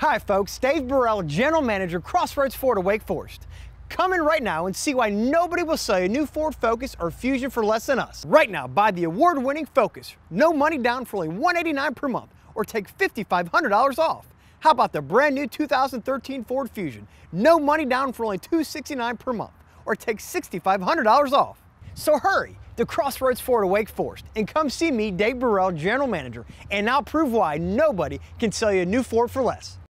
Hi folks, Dave Burrell, General Manager, Crossroads Ford of Wake Forest. Come in right now and see why nobody will sell you a new Ford Focus or Fusion for less than us. Right now, buy the award-winning Focus. No money down for only $189 per month or take $5,500 off. How about the brand new 2013 Ford Fusion? No money down for only $269 per month or take $6,500 off. So hurry to Crossroads Ford of Wake Forest and come see me, Dave Burrell, General Manager, and I'll prove why nobody can sell you a new Ford for less.